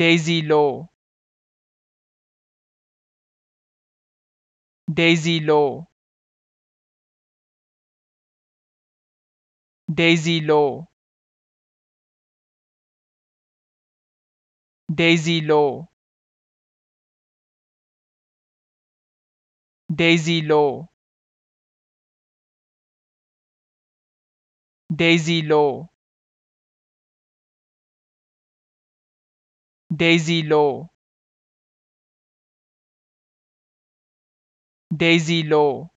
Daisy Low Daisy Low Daisy Low Daisy Low Daisy Low Daisy Low Daisy Low Daisy Low